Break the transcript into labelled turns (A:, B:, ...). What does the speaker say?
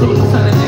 A: Jesús, aleluya.